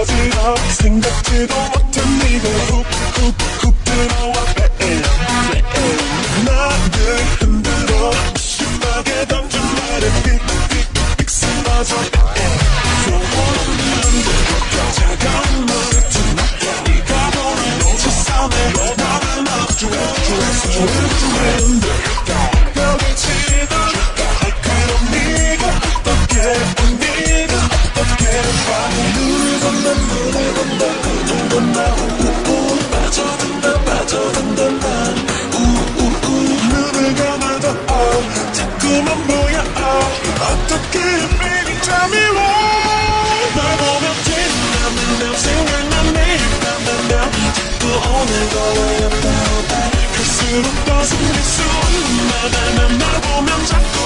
알지도 못한 네가 훅훅훅 들어와. bam 나를 흔들어. 심하게 던진 말에 픽픽픽 쓰러져 소원없는 차가운 말투 네가 보는 갈수록 더 숨길 수 없는 나는 널 보면 자꾸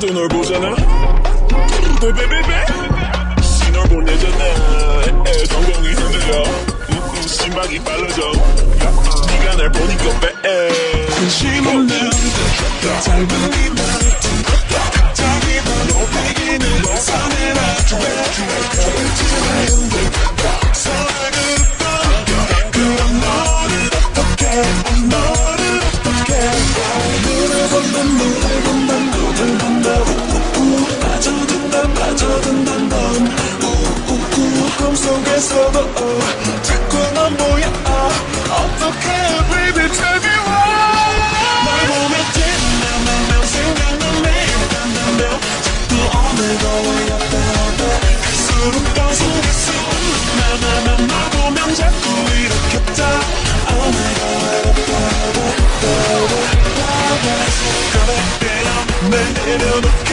나도 널 보잖아. 베베베베. 신호를 보내잖아. 에, 동공이 흔들려. 음, 음, 심박이 빨라져 꿈속에서도 어, 자꾸만 보여 어, 어떻게 baby tell me why 날 보면 생각난 매일 밤나면 자꾸 오늘도 왜 아파 갈수록 수 없는 나나나 날 보면 자꾸 이렇게 다 Oh my god 그래 날 내려놓게